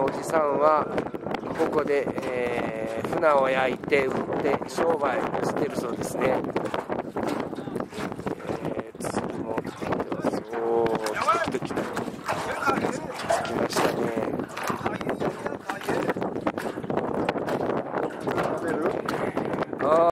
のおじさんはここで、えー、船を焼いて売って商売をしてるそうですね。えー、もてす、きしたね。